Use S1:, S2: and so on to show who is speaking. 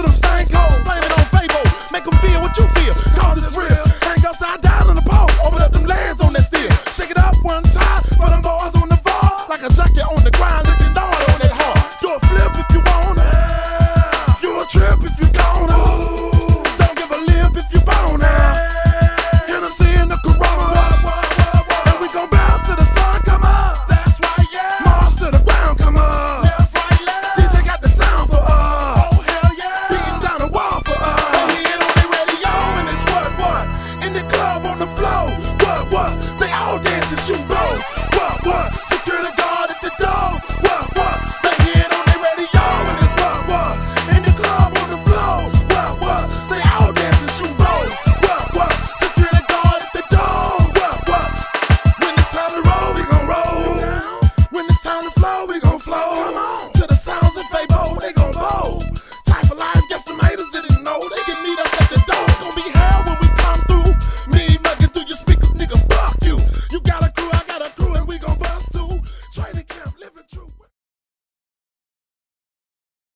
S1: to them stank. nation, bro. What, what? Secure the guard at the door. What, what? They hear it on their radio, and it's what, what? In the club on the floor. What, what? They all dancing, shoot, bro. What, what? Secure the guard at the door. What, what? When it's time to roll, we gon' roll. When it's time to flow,